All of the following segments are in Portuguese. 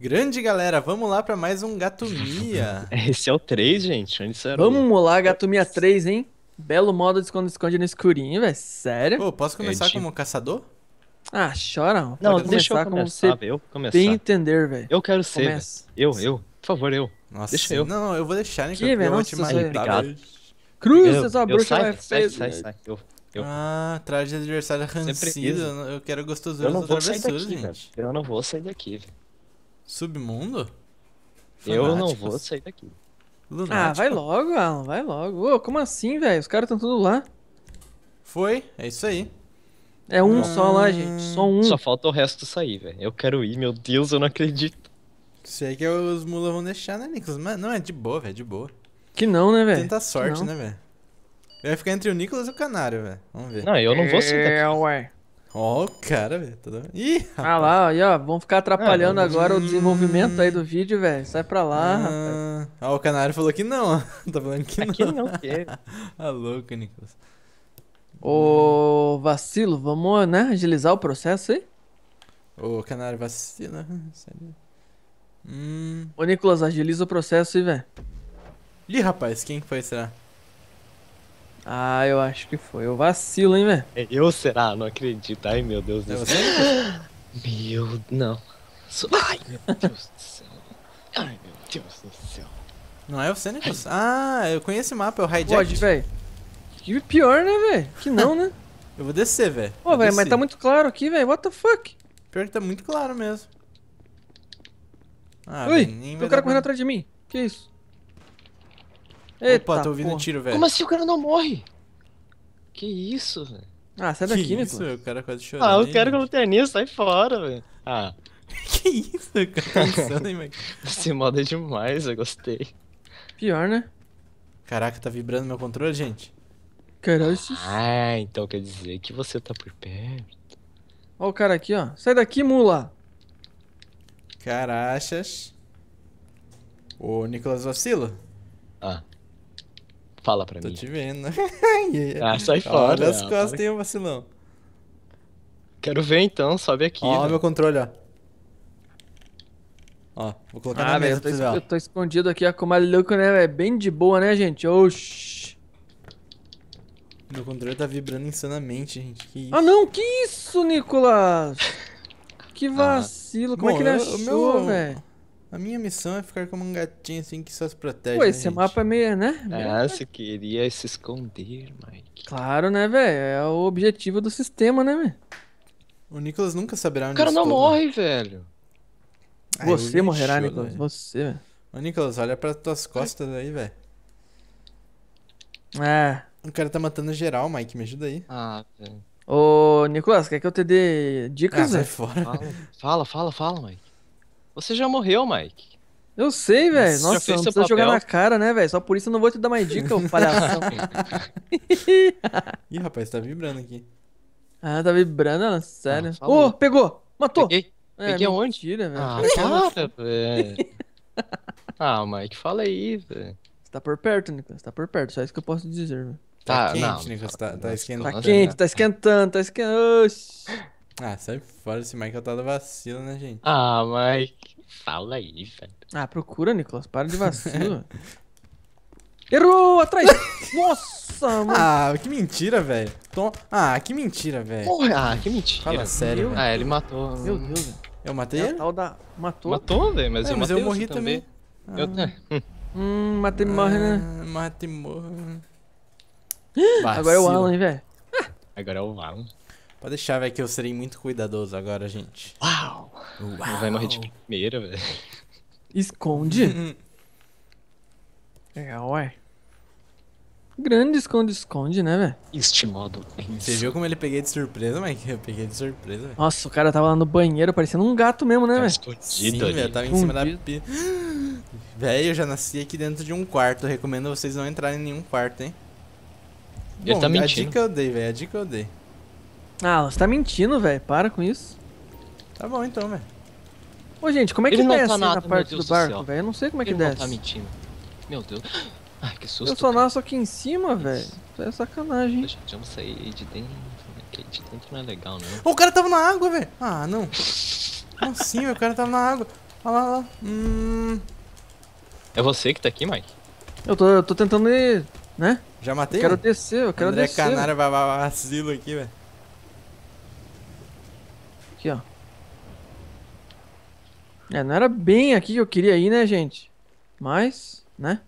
Grande galera, vamos lá pra mais um Gato Mia. Esse é o 3, gente. Onde será? Vamos lá, Gato Mia 3, hein? Belo modo de esconde-esconde no escurinho, velho. Sério? Pô, posso começar como caçador? Ah, chora. não. Não, deixa eu começar como. Eu começar. bem entender, velho. Eu quero ser. Começa. Eu, eu. Por favor, eu. Nossa, Deixa eu. Não, eu vou deixar, né? Que, eu velho? vou te Nossa, matar. obrigado. Cruz, eu, essa eu bruxa sai, vai sai, sai, sai. Eu, eu, Ah, traje de adversário rancido. Eu quero gostosura eu não das vou sair travessuras, daqui, gente. Eu não vou sair daqui, velho. Submundo? Eu não vou sair daqui. Ah, Lunático? vai logo, Alan, vai logo. Ô, como assim, velho? Os caras estão tudo lá. Foi, é isso aí. É um Hum. só lá, gente. Só um. Só falta o resto sair, velho. Eu quero ir, meu Deus, eu não acredito. Isso aí que os mulas vão deixar, né, Nicolas? Mas não, é de boa, velho, de boa. Que não, né, velho? Tenta sorte, né, velho? Vai ficar entre o Nicolas e o Canário, velho. Vamos ver. Não, eu não vou sair É, daqui. ué. Ó, o cara, velho. Todo... Ih, Ah lá, aí, ó. Vão ficar atrapalhando Ah, agora o hum. desenvolvimento aí do vídeo, velho. Sai pra lá, rapaz. Ah, ó, o Canário falou que não, ó. Tá falando que Aqui não. não quer. Tá louco, Nicolas. Ô, vacilo, vamos, né, agilizar o processo aí? Ô, Canário vacila. Sério. Hum. Ô, Nicolas, agiliza o processo aí, velho. Ih, rapaz, quem foi, será? Ah, eu acho que foi. O vacilo, hein, velho? É Eu será? Não acredito. Ai, meu Deus É do você? céu. Meu, não. Ai, meu Deus do céu. Ai, meu Deus do céu. Não é você, Nicolas? Ah, eu conheço o mapa, é o Hijack. Pode, velho. Que pior, né, velho? Que não, né? Eu vou descer, velho. Pô, velho, mas tá muito claro aqui, velho. What the fuck? Pior que tá muito claro mesmo. Ah, Ui, tem um cara correndo atrás de mim. Que isso? Opa, tô ouvindo porra. tiro, velho. Como assim o cara não morre? Que isso, velho? Ah, sai Que daqui, isso, Nicolas. o cara quase chorando. Ah, eu quero velho. lanterninha, sai fora, velho. Ah, Que isso, o cara tá insano, hein, velho. esse modo é demais, eu gostei. Pior, né? Caraca, tá vibrando meu controle, gente. Caralho, esse... Ah, então quer dizer que você tá por perto. Ó o cara aqui, ó. Sai daqui, mula. Carachas. Ô, Nicolas Vacilo, Ah. Fala pra tô mim. te vendo. Ah, sai fora. Olha as ah, costas, ô vacilão. Quero ver então, sobe aqui. Ó, velho. meu controle, ó. Ó, vou colocar na Ah, velho, mesa eu, tô pra você es- ver, ó. eu tô escondido aqui, ó, com maluco, né, velho? Bem de boa, né, gente? Oxi. Meu controle tá vibrando insanamente, gente. Que isso. Ah, não, que isso, Nicolas? Que vacilo, como é Bom, que ele eu- achou, meu- velho? A minha missão é ficar como um gatinho assim que só se protege. Pô, né, esse gente? mapa é meio, né? Ah, você queria se esconder, Mike. Claro, né, velho? É o objetivo do sistema, né, velho? O Nicolas nunca saberá onde O cara não estou, morre, velho. Ai, Você morrerá, lixo, Nicolas. velho. Você, velho. Ô, Nicolas, olha pra tuas costas aí, velho. É. O cara tá matando geral, Mike. Me ajuda aí. Ah, velho. Ô, Nicolas, quer que eu te dê Ah, dicas, sai velho? fora. Fala, fala, fala, fala, Mike. Você já morreu, Mike. Eu sei, velho. Você já Nossa, fez não precisa jogar papel? na cara, né, velho? Só por isso eu não vou te dar mais dica, ô palhação. Ih, rapaz, tá vibrando aqui. ah, tá vibrando, sério. Ah, Ô, aí. pegou! Matou! Peguei. É, peguei aonde? mentira, velho. Ah, Cara, velho. Ah, Mike, fala aí, velho. Você tá por perto, Nicolas. Tá por perto, só isso que eu posso dizer, velho. Tá Tá, quente, não. Nicolas. Tá, tá Nossa, esquentando. Tá quente, tá esquentando, tá esquentando. Oxi. Ah, sai fora. Esse Michael tá da vacila, né, gente? Ah, Mike, fala aí, velho. Ah, procura, Nicolas. Para de vacilo. Errou! Atrás! Nossa, mano. Ah, que mentira, velho. Tom... Ah, que mentira, velho. Porra, ah, que mentira. Fala sério. Ah, ele matou. Meu Deus, velho. Eu matei É ele? tal da... Matou. Matou, velho, mas É, eu mas matei eu morri você também. Eu... é, Hum, matei morre, né? Ah, mata e morre. Agora é o. Alan, hein, velho. Agora é o Val. Pode deixar, velho, que eu serei muito cuidadoso agora, gente. Uau! Uau. Ele vai morrer de primeira, velho. Esconde. É, ué. Grande esconde-esconde, né, velho? Este modo Você viu como ele peguei de surpresa, Mike? Eu peguei de surpresa, velho. Nossa, o cara tava lá no banheiro parecendo um gato mesmo, né, Tá velho? escondido Sim, ali. velho, tava em cima da pia. Velho, eu já nasci aqui dentro de um quarto. Eu recomendo vocês não entrarem em nenhum quarto, hein? Ele Bom, tá A mentindo. dica eu dei, velho. A dica eu dei. Ah, você tá mentindo, velho. Para com isso. Tá bom então, velho. Ô, gente, como é que Ele não desce tá na nada, meu parte do barco, velho? Eu não sei como é que Ele não desce. tá mentindo. Meu Deus. Ai, que susto. Eu só nasço aqui em cima, velho. Isso é sacanagem. Gente, vamos sair de dentro. né? Que de dentro não é legal, não. Ô, o cara tava na água, velho. Ah, não. Como assim, velho? O cara tava na água. Olha lá, olha lá. Hum. É você que tá aqui, Mike? Eu tô, eu tô tentando ir, né? Já Eu matei? quero um? descer, eu quero André descer. Canário vai vai- vacilo aqui, velho. Aqui, ó. É, não era bem aqui que eu queria ir, né, gente? Mas, né?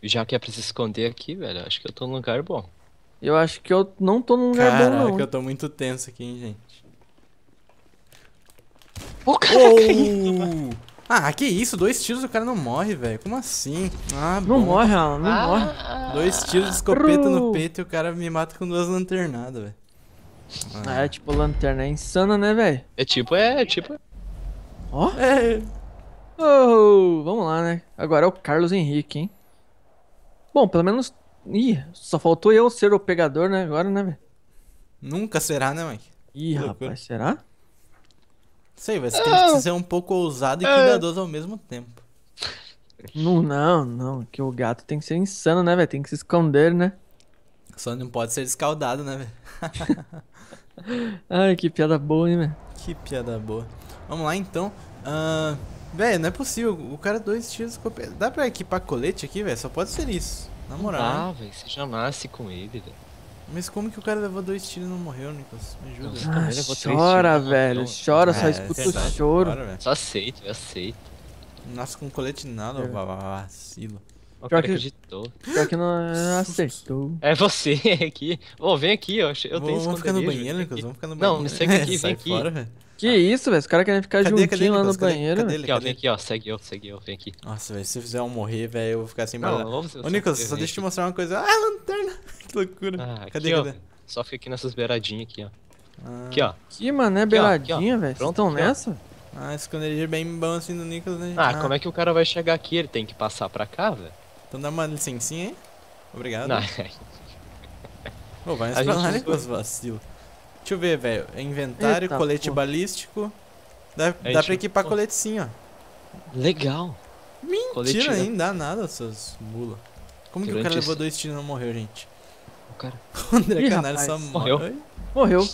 Já que é pra se esconder aqui, velho, acho que eu tô num lugar bom. Eu acho que eu não tô num lugar Caraca, bom, não. eu tô muito tenso aqui, hein, gente. Ô, cara! Oh! ah, que isso? Dois tiros o cara não morre, velho. Como assim? Ah, Não bom. morre, Alan, não Ah. morre. Dois tiros de escopeta no peito e o cara me mata com duas lanternadas, velho. Ah, é tipo lanterna, é insana, né, velho? É tipo, é tipo. Ó. É. Oh, vamos lá, né? Agora é o Carlos Henrique, hein? Bom, pelo menos. Ih, só faltou eu ser o pegador, né? Agora, né, velho? Nunca será, né, Mike? Ih, loucura. rapaz, será? Sei. Você tem que ser um pouco ousado e cuidadoso ao mesmo tempo. Não, não, não. Que o gato tem que ser insano, né, velho? Tem que se esconder, né? Só não pode ser escaldado, né, velho? Ai, que piada boa, hein, velho? Que piada boa. Vamos lá, então. Ah, velho, não é possível. O cara dois tiros escopeta. Dá pra equipar colete aqui, velho? Só pode ser isso. Na moral. Ah, velho, você já nasce com ele, velho. Mas como que o cara levou dois tiros e não morreu, Nicolas? Me ajuda. Ah, levou três chora, tiros, não, velho. não. Chora, só É, escuta verdade. o choro. Só aceito, eu aceito. Nasce com colete nada, É. va- va- vacilo. O Pior cara que- acreditou. Pior que não acertou. É você aqui. Ô, vem aqui, ó. Eu tenho Vamos, vamos ficar no banheiro, aqui. Vamos ficar no Não, banheiro. segue aqui, vem aqui. fora. Que isso, velho? Os caras querem ficar Cadê, juntinho cadê, lá no? Cadê? banheiro. Cadê? Aqui, ó, Cadê vem ele? aqui, ó. Segue eu, segue eu, vem aqui. Nossa, velho, se eu fizer um morrer, velho, eu vou ficar sem bala. vamos- Ô, só- Nicolas, só deixa eu te mostrar uma coisa. Ah, lanterna! Que loucura. Ah, cadê, aqui, ó. cadê? Só fica aqui nessas beiradinhas aqui, ó. Ah, Aqui, ó. Que mané ó, aqui, beiradinha, ó. velho. Vocês Pronto, ó. nessa? Ah, esse esconderijo é bem bom assim do Nicolas, né? Ah, como é que o cara vai chegar aqui? Ele tem que passar pra cá, velho? Então dá uma licencinha aí. Obrigado. Não, Ô, vai A pra lá, vacilo. Deixa eu ver, velho. É Inventário, Eita, colete pô. balístico. Dá, dá gente- pra equipar pô. colete sim, ó. legal. Colete, Tira né? nem dá nada, seus mula. Como que o cara levou dois tiros e não morreu, gente? O cara O André Ih, Canário só morreu. morreu. Morreu.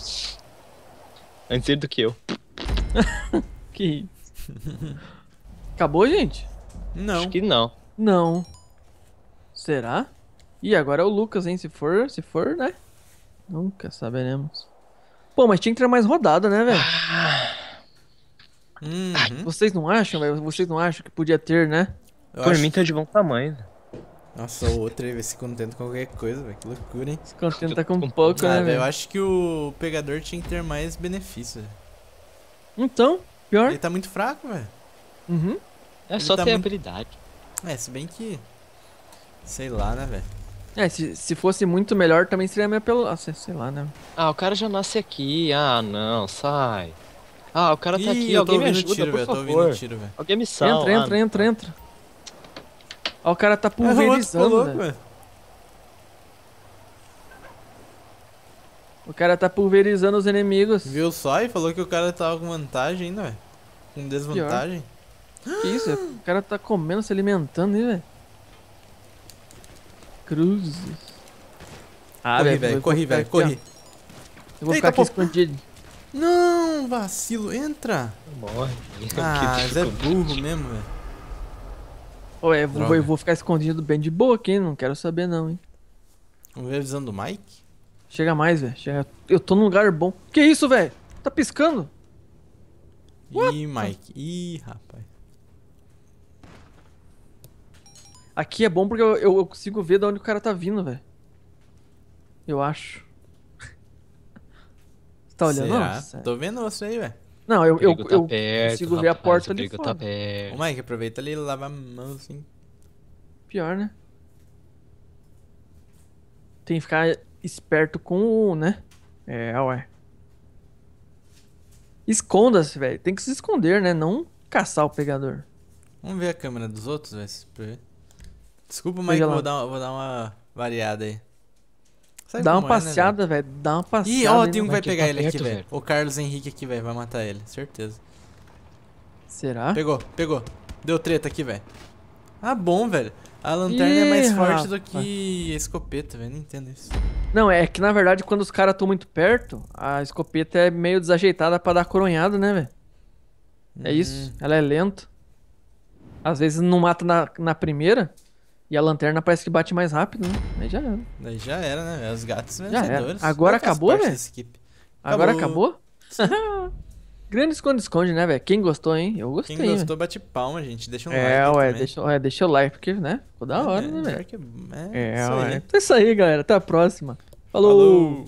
Antes ele do que eu. Que isso. Acabou, gente? Não. Acho que não. Não. Será? Ih, agora é o Lucas, hein? Se for, se for, né? Nunca saberemos. Pô, mas tinha que ter mais rodada, né, velho? Uhum. Vocês não acham, velho? Vocês não acham que podia ter, né? Eu Por acho- mim tá de bom tamanho. Nossa, o outro aí vai se contenta com qualquer coisa, velho. Que loucura, hein? Se contenta com Com pouco, Ah, né, velho, eu acho que o pegador tinha que ter mais benefícios. velho. Então, pior. Ele tá muito fraco, velho. Uhum. É Ele só tá ter muito- habilidade. É, se bem que. Sei lá, né, velho? É, se, se fosse muito melhor, também seria meio pelo. Ah, sei, sei lá, né? Ah, o cara já nasce aqui. Ah, não, sai. Ah, o cara tá Ih, aqui. eu tô Alguém me ouvindo ajuda, tiro, por tô favor. ouvindo tiro, velho. Alguém me salva. Entra, entra, Ah, entra, entra. Ó, o cara tá outro ficou pulverizando, louco, velho. velho. O cara tá pulverizando os inimigos. Viu só e falou que o cara tava com vantagem ainda, velho. Com desvantagem. Que isso? O cara tá comendo, se alimentando aí, velho. Cruzes. Ah, corri, eu velho, corri, velho, corri. Eu vou Eita, ficar aqui pô. escondido. Não, vacilo, entra. Morre. Ah, Zé é burro mesmo, velho. Ô, eu vou, eu vou ficar escondido bem de boa aqui, hein? Não quero saber não, hein? Vamos ver a visão do Mike? Chega mais, velho. Chega... Eu tô num lugar bom. Que isso, velho? Tá piscando? Ih, Mike. Ih, rapaz. Aqui é bom porque eu, eu- eu consigo ver de onde o cara tá vindo, velho. Eu acho. Você tá olhando? Será? Tô vendo você aí, velho. Não, eu, eu, tá eu perto, consigo ver a rapaz, porta ali perigo fora. tá perto. Ô, Mike, aproveita ali e lava a mão assim. Pior, né? Tem que ficar esperto com o, né? É, ué. Esconda-se, velho. Tem que se esconder, né? Não caçar o pegador. Vamos ver a câmera dos outros, velho. pra ver. Desculpa, lá. vou dar, uma- vou dar uma variada aí. Sabe Dá uma é, né, passeada, velho. Dá uma passeada. Ih, ó, aí tem um que vai pegar tá ele aqui, perto, velho. velho. O Carlos Henrique aqui, velho. Vai matar ele, certeza. Será? Pegou, pegou. Deu treta aqui, velho. Ah, bom, velho. A lanterna é mais Ih, forte do rapaz. que a escopeta, velho. Não entendo isso. Não, é que na verdade quando os caras estão muito perto, a escopeta é meio desajeitada pra dar coronhada, né, velho? É isso. Ela é lenta. Às vezes não mata na, na primeira. E a lanterna parece que bate mais rápido, né? Aí já era. Daí já era, né? Os gatos vencedores. Agora acabou, velho? Agora Acabou. Grande esconde-esconde, né, velho? Quem gostou, hein? Eu gostei. Quem gostou, bate palma, gente. Deixa um É, like. ué, deixa, ué, deixa o like, porque, né? Ficou da hora, É, né, velho? que É, É, isso aí. É isso aí, galera. Até a próxima. Falou. Falou.